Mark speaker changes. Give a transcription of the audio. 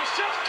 Speaker 1: Michaels just